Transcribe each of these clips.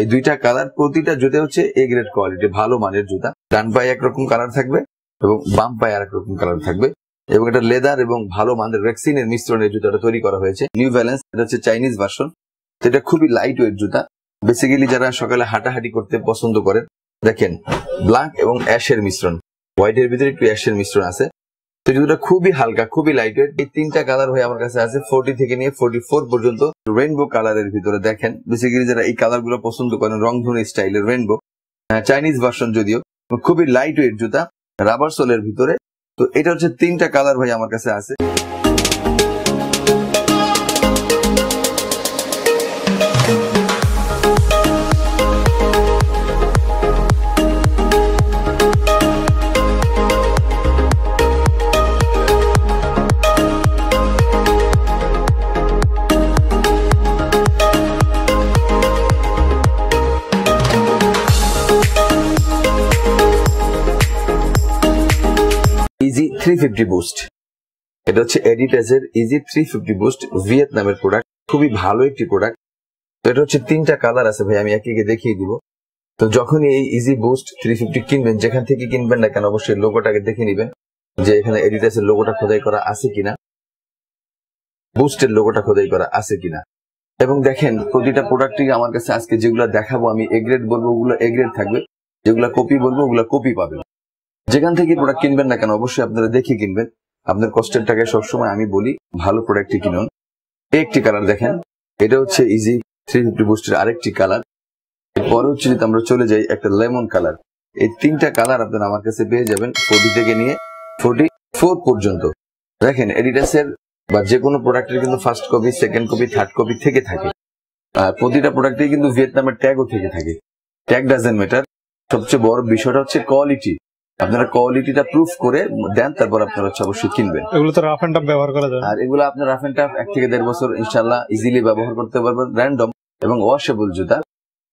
এই দুইটা কালার প্রতিটা জুতে হচ্ছে এ গ্রেড কোয়ালিটি ভালো মানের জুতা। ডান পায়ে একরকম কালার থাকবে এবং বাম পায়ে আরেক রকম কালার থাকবে এবং এটা লেদার এবং ভালো মানের রেক্সিনের মিশ্রণে জুতাটা তৈরি করা হয়েছে। নিউ ব্যালেন্স এটা হচ্ছে চাইনিজ ভার্সন তো এটা খুবই লাইট ওয়েট জুতা। বেসিক্যালি যারা সকালে হাঁটাহাঁটি করতে পছন্দ করেন, দেখেন ব্ল্যাক এবং অ্যাশের মিশ্রণ। হোয়াইটের ভিতরে একটু অ্যাশের মিশ্রণ আছে। তো জুতোটা খুবই হালকা, খুবই লাইট ওয়েট এই তিনটা কালার হয়ে আমার কাছে আছে ফোর্টি থেকে নিয়ে ফোর্টি ফোর পর্যন্ত রেনবো কালারের ভিতরে দেখেন বেসিক্যালি যারা এই কালারগুলো পছন্দ করেন, রংধনু স্টাইলের রেনবো চাইনিজ ভার্সন যদিও, খুবই লাইট ওয়েট জুতা রাবার সোলের ভিতরে। তো এটা হচ্ছে তিনটা কালার ভাই আমার কাছে আছে। থ্রি ফিফটি বুস্ট এটা হচ্ছে এডিটাসের ইজি থ্রি ফিফটি বুস্ট ভিয়েতনামের প্রোডাক্ট খুবই ভালো একটি প্রোডাক্ট তো এটা হচ্ছে তিনটা কালার আছে ভাই, আমি একে একে দেখিয়ে দিব। তো যখনই এই ইজি বুস্ট থ্রি ফিফটি কিনবেন, যেখান থেকে কিনবেন না কেন, অবশ্যই লোগোটাকে দেখে নিবেন যে এখানে এডিটাসের লোগোটা খোদাই করা আছে কিনা। বুস্টের লোগোটা খোদাই করা আছে কিনা। এবং দেখেন, প্রতিটা প্রোডাক্টই আমার কাছে আজকে যেগুলো দেখাবো, আমি এগ্রেড বলব, ওগুলো এগ্রেড থাকবে। যেগুলো কপি বলব, ওগুলো কপি পাবেন। যেখান থেকে প্রোডাক্ট কিনবেন না কেন, অবশ্যই আপনারা দেখে কিনবেন। আপনার কষ্টের টাকায় সবসময় আমি বলি, ভালো প্রোডাক্টই কিনুন। একটি কালার দেখেন, এটা হচ্ছে ইজি থ্রি ফিফটি বুস্টের আরেকটি কালার এরপরে হচ্ছে যদি আমরা চলে যাই, একটা লেমন কালার এই তিনটা কালার আপনারা আমার কাছে পেয়ে যাবেন ফোর্টি থেকে নিয়ে ফোর্টি ফোর পর্যন্ত। দেখেন এডিটাসের বা যে কোনো প্রোডাক্টের কিন্তু first copy second copy third copy থেকে থাকে। আর প্রতিটা প্রোডাক্টে কিন্তু ভিয়েতনামের ট্যাগও থেকে থাকে। ট্যাগ ডাজেন্ট ম্যাটার সবচেয়ে বড় বিষয়টা হচ্ছে কোয়ালিটি আপনারা কোয়ালিটিটা প্রুফ করে দেন তারপর আপনারা হচ্ছে অবশ্যই কিনবেন। এগুলো তো রাফ এন্ড টাফ ব্যবহার করা যায়। আর এগুলো আপনার রাফ এন্ড টাফ এক থেকে দেড় বছর ইনশাল্লাহ ইজিলি ব্যবহার করতে পারবেন র্যান্ডম এবং ওয়াশেবল জুতা।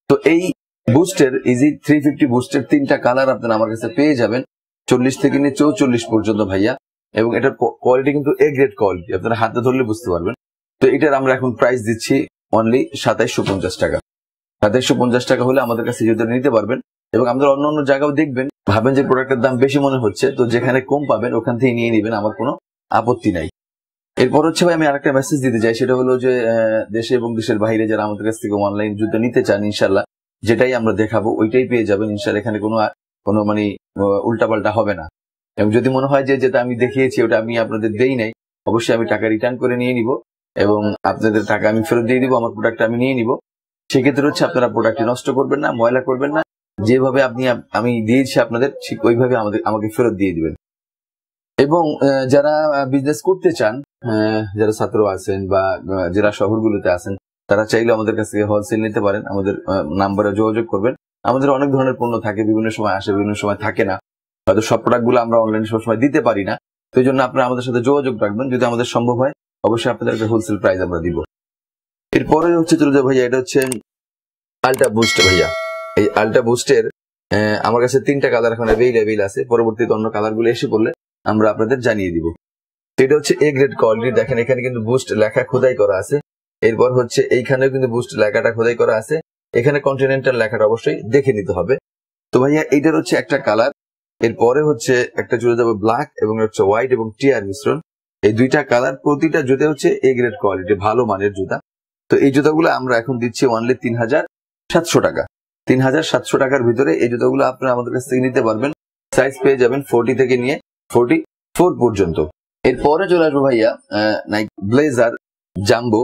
তো এই বুস্টের ইজি থ্রি ফিফটি বুস্টের তিনটা কালার আপনারা আমার কাছে পেয়ে যাবেন চল্লিশ থেকে নিয়ে চৌচল্লিশ পর্যন্ত ভাইয়া। এবং এটার কোয়ালিটি কিন্তু এ গ্রেড কোয়ালিটি আপনারা হাতে ধরলে বুঝতে পারবেন। তো এটার আমরা এখন প্রাইস দিচ্ছি অনলি সাতাইশশো পঞ্চাশ টাকা। সাতাইশশো পঞ্চাশ টাকা হলে আমাদের কাছে জুতো নিতে পারবেন। এবং আমাদের অন্য অন্য জায়গাও দেখবেন, ভাবেন যে প্রোডাক্টের দাম বেশি মনে হচ্ছে, তো যেখানে কম পাবেন, ওখান থেকে নিয়ে নেবেন, আমার কোনো আপত্তি নাই। এরপর হচ্ছে ভাই, আমি আরেকটা মেসেজ দিতে চাই, সেটা হলো যে দেশে এবং দেশের বাইরে যারা আমাদের কাছ থেকে অনলাইন জুতো নিতে চান ইনশাল্লাহ যেটাই আমরা দেখাবো, ওইটাই পেয়ে যাবেন ইনশাল্লাহ এখানে কোনো কোনো মানে উল্টাপাল্টা হবে না। এবং যদি মনে হয় যে, যেটা আমি দেখিয়েছি, ওটা আমি আপনাদের দেই নাই, অবশ্যই আমি টাকা রিটার্ন করে নিয়ে নিব, এবং আপনাদের টাকা আমি ফেরত দিয়ে দিব, আমার প্রোডাক্ট আমি নিয়ে নিব। সেক্ষেত্রে হচ্ছে আপনারা প্রোডাক্টটি নষ্ট করবেন না, ময়লা করবেন না যেভাবে আপনি আমি দিয়েছি আপনাদের, ঠিক ওইভাবে আমাদের, আমাকে ফেরত দিয়ে দিবেন। এবং যারা বিজনেস করতে চান যারা ছাত্র আছেন বা যারা শহরগুলোতে আছেন, তারা চাইলে আমাদের কাছ থেকে হোলসেল নিতে পারেন। আমাদের নাম্বারে যোগাযোগ করবেন। আমাদের অনেক ধরনের পণ্য থাকে, বিভিন্ন সময় আসে, বিভিন্ন সময় থাকে না। হয়তো সব প্রোডাক্টগুলো আমরা অনলাইনে সবসময় দিতে পারি না। তো জন্য আপনারা আমাদের সাথে যোগাযোগ রাখবেন। যদি আমাদের সম্ভব হয়, অবশ্যই আপনাদের হোলসেল প্রাইস আমরা দিব। এরপরে হচ্ছে যাব ভাইয়া, এটা হচ্ছে আলটা বুস্ট ভাইয়া। এই আলটা বুস্টের আমার কাছে তিনটা কালার এখন অ্যাভেলেবেল আছে। পরবর্তীতে অন্য কালারগুলো এসে পড়লে আমরা আপনাদের জানিয়ে দিব। এটা হচ্ছে এ গ্রেড কোয়ালিটি দেখেন এখানে কিন্তু বুস্ট লেখা খোদাই করা আছে। এরপর হচ্ছে এইখানেও কিন্তু বুস্ট লেখাটা খোদাই করা আছে। এখানে কন্টিনেন্টাল লেখাটা অবশ্যই দেখে নিতে হবে। তো ভাইয়া এইটার হচ্ছে একটা কালার এরপরে হচ্ছে একটা চলে যাবে ব্ল্যাক এবং হচ্ছে হোয়াইট এবং টিয়ার মিশ্রণ। এই দুইটা কালার প্রতিটা জুতে হচ্ছে এ গ্রেড কোয়ালিটি ভালো মানের জুতা। তো এই জুতাগুলো আমরা এখন দিচ্ছি অনলি তিন হাজার সাতশো টাকা। তিন হাজার সাতশো টাকার ভিতরে এই জুতাগুলো আপনারা আমাদের কাছ থেকে নিতে পারবেন। সাইজ পেয়ে যাবেন ফোর্টি থেকে নিয়ে ফোর্টি ফোর পর্যন্ত। এরপরে চলে আসব ভাইয়া নাইক ব্লেজার জাম্বো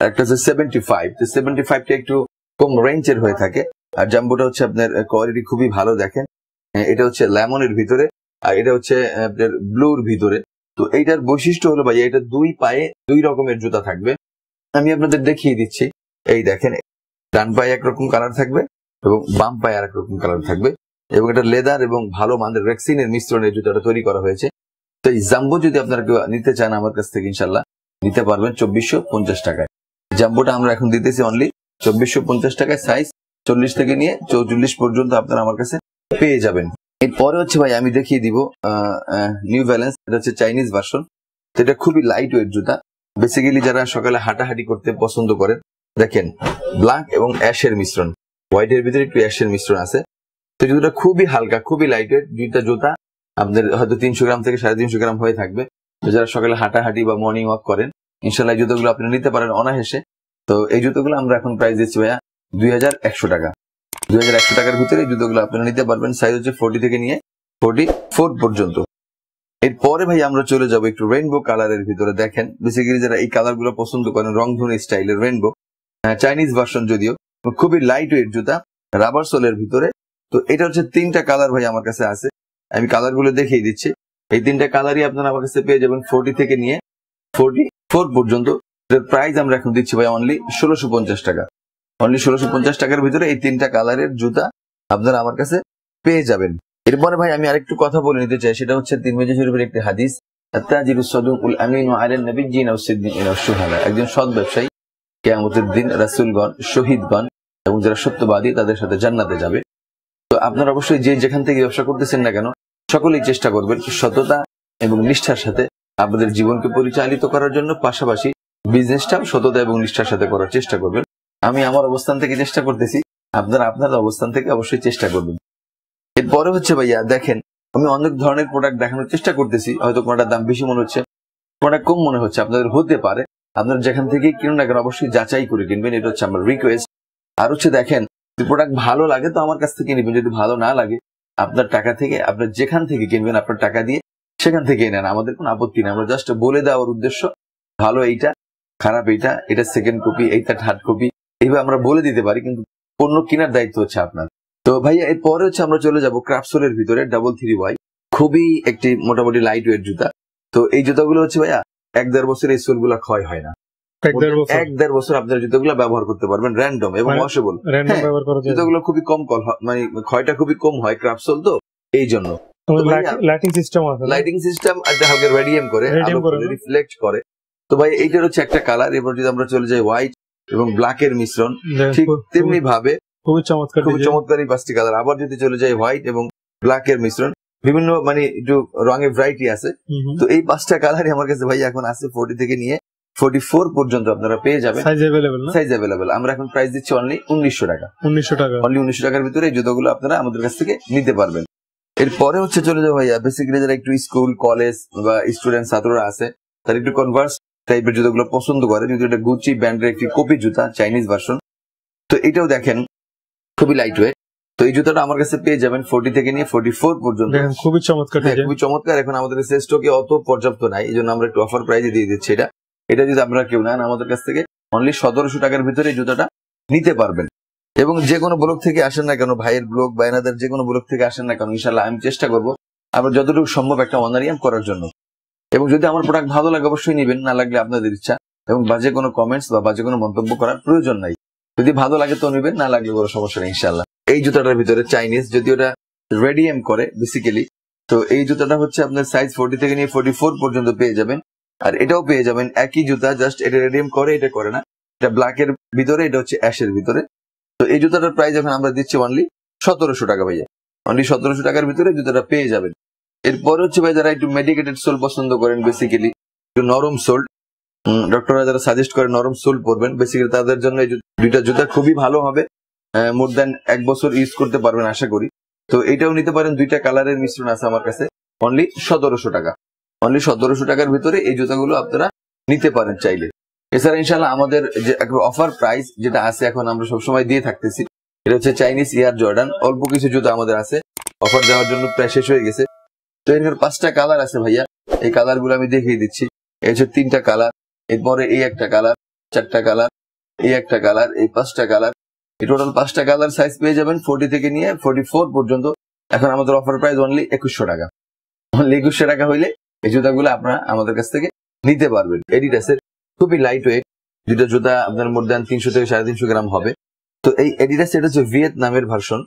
একটা হচ্ছে সেভেন্টি ফাইভ সেভেন্টি ফাইভটা একটু কম রেঞ্জের হয়ে থাকে। আর জাম্বোটা হচ্ছে আপনার কোয়ালিটি খুবই ভালো দেখেন। এটা হচ্ছে লেমনের ভিতরে। আর এটা হচ্ছে আপনার ব্লুর ভিতরে। তো এইটার বৈশিষ্ট্য হলো ভাইয়া, এটা দুই পায়ে দুই রকমের জুতা থাকবে। আমি আপনাদের দেখিয়ে দিচ্ছি। এই দেখেন, ডান পায়ে একরকম কালার থাকবে। এবং বাম পায়ে আরেক রকম কালার থাকবে এবং এটা লেদার এবং ভালো মানের রেক্সিনের মিশ্রণে জুতাটা তৈরি করা হয়েছে। তো এই জাম্বো যদি আপনারা কেউ নিতে চান আমার কাছ থেকে ইনশাল্লাহ নিতে পারবেন চব্বিশশো পঞ্চাশ টাকায়। জাম্বোটা আমরা এখন দিতেছি অনলি চব্বিশশো পঞ্চাশ টাকায় সাইজ চল্লিশ থেকে নিয়ে চৌচল্লিশ পর্যন্ত আপনারা আমার কাছে পেয়ে যাবেন। এরপরে হচ্ছে ভাই আমি দেখিয়ে দিব নিউ ব্যালেন্স এটা হচ্ছে চাইনিজ ভার্সন তো এটা খুবই লাইট ওয়েট জুতা। বেসিক্যালি যারা সকালে হাঁটাহাঁটি করতে পছন্দ করেন, দেখেন ব্ল্যাক এবং অ্যাশের মিশ্রণ। হোয়াইটের ভিতরে একটু অ্যাশের মিশ্রণ আছে। তো জুতোটা খুবই হালকা, খুবই লাইট ওয়েট দুইটা জুতা। আপনাদের হয়তো তিনশো গ্রাম থেকে সাড়ে তিনশো গ্রাম হয়ে থাকবে। যারা সকালে হাঁটাহাঁটি বা মর্নিং ওয়াক করেন ইনশাল্লাহ এই জুতোগুলো আপনি নিতে পারেন অনায়াসে। তো এই জুতোগুলো আমরা এখন প্রাইস দিচ্ছি ভাইয়া দুই হাজার একশো টাকা। দুই হাজার একশো টাকার ভিতরে এই জুতোগুলো আপনারা নিতে পারবেন। সাইজ হচ্ছে ফোর্টি থেকে নিয়ে ফোর্টি ফোর পর্যন্ত। এরপরে ভাই আমরা চলে যাব একটু রেইনবো কালারের ভিতরে। দেখেন বেসিক্যালি যারা এই কালারগুলো পছন্দ করেন, রংধনু স্টাইলের রেইনবো চাইনিজ ভার্সন যদিও খুবই লাইট ওয়েট জুতা রাবার সোলের ভিতরে। তো এটা হচ্ছে তিনটা কালার ভাই আমার কাছে আছে। আমি কালারগুলো দেখিয়ে দিচ্ছি। এই তিনটা কালারই আপনারা আমার কাছে পেয়ে যাবেন ফোর্টি থেকে নিয়ে ফোর্টি ফোর পর্যন্ত প্রাইস আমরা এখন দিচ্ছি ভাই অনলি ষোলোশো পঞ্চাশ টাকা। অনলি ষোলোশো পঞ্চাশ টাকার ভিতরে এই তিনটা কালারের জুতা আপনারা আমার কাছে পেয়ে যাবেন। এরপরে ভাই আমি আরেকটু কথা বলে নিতে চাই, সেটা হচ্ছে তিরমিজি শরীফের একটি হাদিস একজন সৎ ব্যবসায়ী। কিয়ামতের দিন রাসূলগণ, শহীদগণ এবং যারা সত্যবাদী তাদের সাথে জান্নাতে যাবে। তো আপনারা অবশ্যই যে যেখান থেকে ব্যবসা করতেছেন না কেন, সকলেই চেষ্টা করবেন সততা এবং নিষ্ঠার সাথে আপনাদের জীবনকে পরিচালিত করার জন্য পাশাপাশি বিজনেসটা সততা এবং নিষ্ঠার সাথে করার চেষ্টা করবেন। আমি আমার অবস্থান থেকে চেষ্টা করতেছি, আপনারা আপনার অবস্থান থেকে অবশ্যই চেষ্টা করবেন। এরপরে হচ্ছে ভাইয়া, দেখেন, আমি অনেক ধরনের প্রোডাক্ট দেখানোর চেষ্টা করতেছি, হয়তো কোনটার দাম বেশি মনে হচ্ছে, কোনটা কম মনে হচ্ছে, আপনাদের হতে পারে। আপনারা যেখান থেকে কিনুন না কেন, অবশ্যই যাচাই করে কিনবেন। এটা হচ্ছে আমার রিকোয়েস্ট আর হচ্ছে দেখেন, যদি প্রোডাক্ট ভালো লাগে, তো আমার কাছ থেকে নেবেন। যদি ভালো না লাগে, আপনার টাকা থেকে, আপনার যেখান থেকে কিনবেন, আপনার টাকা দিয়ে সেখান থেকে নেন। আমাদের কোনো আপত্তি নেই। আমরা জাস্ট বলে দেওয়ার উদ্দেশ্য, ভালো এইটা, খারাপ এইটা, এটা সেকেন্ড কপি এইটা থার্ড কপি এইভাবে আমরা বলে দিতে পারি, কিন্তু পণ্য কেনার দায়িত্ব হচ্ছে আপনার। তো ভাইয়া, এরপরে হচ্ছে আমরা চলে যাব ক্রাফসোলের ভিতরে ডাবল থ্রি ওয়াই খুবই একটি মোটামুটি লাইট ওয়েট জুতা। তো এই জুতাগুলো হচ্ছে ভাইয়া এক দেড় বছর এই সোলগুলো ক্ষয় হয় না। এক দেড় বছর। আপনার জুতোগুলো ব্যবহার করতে পারবেন র্যান্ডম এবং মানে- ওয়াশেবল র্যান্ডম হ্যাঁ, জুতোগুলো খুবই কম কল মানে ক্ষয়টা খুবই কম হয় ক্রাফসোল তো এই জন্য। Lighting system? Lighting system radium করে রিফ্লেক্ট করে তো ভাই এইটার হচ্ছে একটা কালার এবার যদি আমরা চলে যাই হোয়াইট এবং ব্ল্যাক এর মিশ্রণ ঠিক তেমনি ভাবে খুবই চমৎকার খুব design। চমৎকার এই পাঁচটি কালার আবার যদি চলে যায় হোয়াইট এবং ব্ল্যাক এর মিশ্রণ বিভিন্ন মানে একটু রঙের ভ্যারাইটি আছে। তো এই পাঁচটা কালারই আমার কাছে ভাই এখন আছে ফোর্টি থেকে নিয়ে ফোর্টি ফোর পর্যন্ত আপনারা পেয়ে যাবেন। সাইজ অ্যাভেলেবেল সাইজ অ্যাভেলেবেল আমরা এখন প্রাইস দিচ্ছি অনলি উনিশশো টাকা। উনিশশো টাকা। অনলি উনিশশো টাকার ভিতরে এই জুতোগুলো আপনারা আমাদের কাছ থেকে নিতে পারবেন। এরপরে হচ্ছে চলে যাব ভাইয়া বেসিক্যালি যারা একটু স্কুল কলেজ বা স্টুডেন্ট ছাত্ররা আছে তারা একটু কনভার্স টাইপের জুতোগুলো পছন্দ করে কিন্তু এটা গুচি ব্র্যান্ডের একটি কপি জুতা চাইনিজ ভার্সন তো এটাও দেখেন খুবই লাইট ওয়েট তো এই জুতাটা আমার কাছে পেয়ে যাবেন ফোর্টি থেকে নিয়ে ফোর্টি ফোর পর্যন্ত খুবই চমৎকার হ্যাঁ, খুবই চমৎকার। এখন আমাদের কাছে স্টকে অত পর্যাপ্ত নাই এই জন্য আমরা একটু অফার প্রাইজে দিয়ে দিচ্ছি এটা। এটা যদি আপনারা কেউ নেন আমাদের কাছ থেকে অনলি সতেরোশো টাকার ভিতরে জুতাটা নিতে পারবেন। এবং যে কোনো ব্লক থেকে আসেন না কেন ভাইয়ের ব্লক বা এনাদের যে কোনো ব্লক থেকে আসেন না কেন ইনশাল্লাহ আমি চেষ্টা করব আমরা যতটুকু সম্ভব একটা অনারিয়াম করার জন্য। এবং যদি আমার প্রোডাক্ট ভালো লাগে অবশ্যই নেবেন না লাগলে আপনাদের ইচ্ছা। এবং বাজে কোনো কমেন্টস বা বাজে কোনো মন্তব্য করার প্রয়োজন নাই। যদি ভালো লাগে তো নেবেন না লাগলে কোনো সমস্যা নেই ইনশাল্লাহ এই জুতাটার ভিতরে চাইনিজ যদি ওটা রেডিয়াম করে বেসিক্যালি তো এই জুতাটা হচ্ছে আপনার সাইজ ফোর্টি থেকে নিয়ে ফোর্টি ফোর পর্যন্ত পেয়ে যাবেন। আর এটাও পেয়ে যাবেন একই জুতা জাস্ট এটা রেডিয়াম করে, এটা করে না। এটা ব্ল্যাক এর ভিতরে, এটা হচ্ছে অ্যাশের ভিতরে। তো এই জুতাটার প্রাইস এখন আমরা দিচ্ছি অনলি সতেরোশো টাকা, ভাইয়া। অনলি সতেরোশো টাকার ভিতরে জুতাটা পেয়ে যাবেন। এরপরে হচ্ছে ভাই যারা একটু মেডিকেটেড সোল পছন্দ করেন বেসিক্যালি একটু নরম সোল ডক্টররা যারা সাজেস্ট করে নরম সোল পরবেন বেসিক্যালি তাদের জন্য এই দুইটা জুতা খুবই ভালো হবে। মোর দেন এক বছর ইউজ করতে পারবেন আশা করি। তো এটাও নিতে পারেন, দুইটা কালারের মিশ্রণ আছে আমার কাছে। অনলি সতেরোশো টাকা। অনলি সতেরোশো টাকার ভিতরে এই জুতাগুলো আপনারা নিতে পারেন চাইলে। এছাড়া ইনশাল্লাহ আমাদের যে অফার প্রাইস যেটা আছে এখন আমরা সবসময় দিয়ে থাকতেছি, এটা হচ্ছে চাইনিজ ইয়ার জর্ডান অল্প কিছু জুতা আমাদের আছে। অফার দেওয়ার জন্য প্রায় শেষ হয়ে গেছে। তো এর পাঁচটা কালার আছে ভাইয়া। এই কালারগুলো আমি দেখিয়ে দিচ্ছি। এই হচ্ছে তিনটা কালার এরপরে এই একটা কালার চারটা কালার এই একটা কালার এই পাঁচটা কালার এই টোটাল পাঁচটা কালার সাইজ পেয়ে যাবেন ফোর্টি থেকে নিয়ে ফোর্টি ফোর পর্যন্ত। এখন আমাদের অফার প্রাইস অনলি একুশশো টাকা। অনলি একুশশো টাকা হইলে এই জুতাগুলো আপনারা আমাদের কাছ থেকে নিতে পারবেন। এডিডাসের খুবই লাইট ওয়েট দুটো জুতা আপনার মোর দেন তিনশো থেকে সাড়ে তিনশো গ্রাম হবে। তো এই এডিডাস এটা হচ্ছে ভিয়েতনামের ভার্সন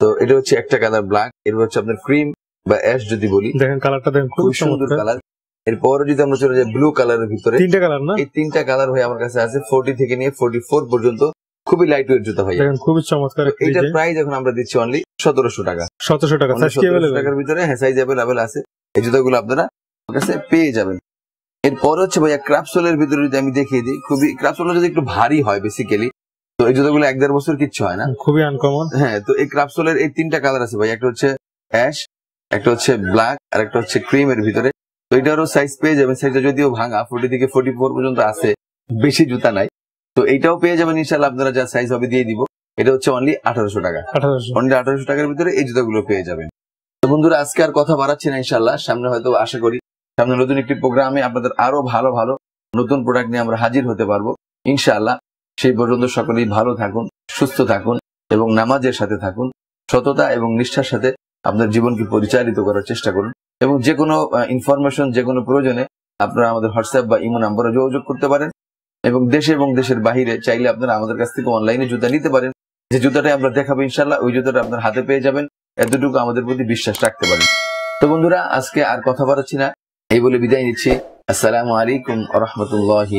তো এটা হচ্ছে একটা কালার ব্ল্যাক এরপর হচ্ছে আপনার ক্রিম বা অ্যাশ যদি বলি। দেখেন কালারটা দেখেন খুব খুব সুন্দর কালার এরপরে যদি আমরা চলে যাই ব্লু কালারের ভিতরে তিনটে কালার না? এই তিনটা কালার হয়ে আমার কাছে আছে। ফোর্টি থেকে নিয়ে ফোর্টি ফোর পর্যন্ত খুবই লাইট ওয়েট জুতা ভাই দেখেন খুবই চমৎকার এইটার প্রাইস এখন আমরা দিচ্ছি অনলি সতেরোশো টাকা। সতেরোশো টাকা Only সাইজ কি 1700 অ্যাভেলেবেল টাকার ভিতরে হ্যাঁ সাইজ অ্যাভেলেবেল আছে। এই জুতাগুলো আপনারা আমার কাছে পেয়ে যাবেন। এরপর হচ্ছে ভাইয়া ক্রাফসোলের ভিতরে যদি আমি দেখিয়ে দিই খুবই ক্রাফসোল যদি একটু ভারী হয় বেসিক্যালি তো এই জুতোগুলো এক দেড় বছর কিচ্ছু হয় না। খুবই আনকমন হ্যাঁ তো এই ক্রাফসোলের এই তিনটা কালার আছে ভাই একটা হচ্ছে অ্যাশ একটা হচ্ছে ব্ল্যাক আর একটা হচ্ছে ক্রিম এর ভিতরে। তো এটারও সাইজ পেয়ে যাবেন। সাইজটা যদিও ভাঙা ফোর্টি থেকে ফোর্টি ফোর পর্যন্ত আছে। বেশি জুতা নাই। তো এইটাও পেয়ে যাবেন ইনশাল্লাহ আপনারা যা সাইজ হবে দিয়ে দিব। এটা হচ্ছে অনলি আঠারোশো টাকা। আঠারোশো। অনলি আঠারোশো টাকার ভিতরে এই জুতাগুলো পেয়ে যাবেন। তো বন্ধুরা আজকে আর কথা বাড়াচ্ছি না ইনশাল্লাহ সামনে হয়তো আশা করি সামনে নতুন একটি প্রোগ্রামে আপনাদের আরও ভালো ভালো নতুন প্রোডাক্ট নিয়ে আমরা হাজির হতে পারব। ইনশাআল্লাহ সেই পর্যন্ত সকলেই ভালো থাকুন সুস্থ থাকুন এবং নামাজের সাথে থাকুন। সততা এবং নিষ্ঠার সাথে আপনার জীবনকে পরিচালিত করার চেষ্টা করুন এবং যে কোনো ইনফরমেশন যে কোনো প্রয়োজনে আপনারা আমাদের হোয়াটসঅ্যাপ বা ইমো নাম্বারে যোগাযোগ করতে পারেন। এবং দেশে এবং দেশের বাহিরে চাইলে আপনারা আমাদের কাছ থেকে অনলাইনে জুতা নিতে পারেন। যে জুতাটা আমরা দেখাবো ইনশাল্লাহ ওই জুতাটা আপনার হাতে পেয়ে যাবেন। এতটুকু আমাদের প্রতি বিশ্বাস রাখতে পারেন। তো বন্ধুরা, আজকে আর কথা বাড়াচ্ছি না। এই বলে বিদায় নিচ্ছি। আসসালামু আলাইকুম রহমতুল্লাহি